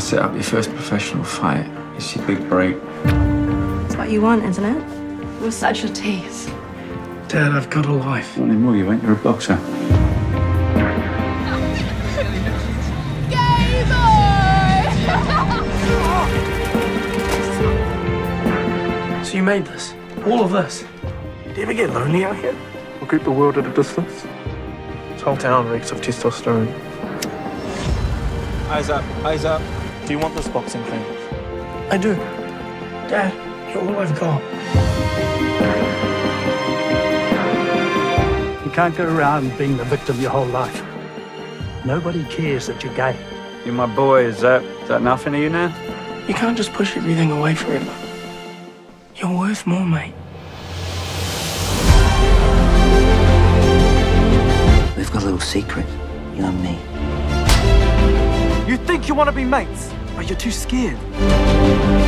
set up your first professional fight. It's your big break. It's what you want, isn't it? You're such a tease. Dad, I've got a life. Not anymore, you ain't. You're a boxer. So you made this? All of this? Do you ever get lonely out here? I'll keep the world at a distance. This whole town reeks of testosterone. Eyes up, eyes up. Do you want this boxing thing? I do. Dad, you're all I've got. You can't go around being the victim your whole life. Nobody cares that you're gay. You're my boy. Is that, is that nothing to you now? You can't just push everything away forever. You're worth more, mate. We've got a little secret, you and me. You think you want to be mates, but you're too scared.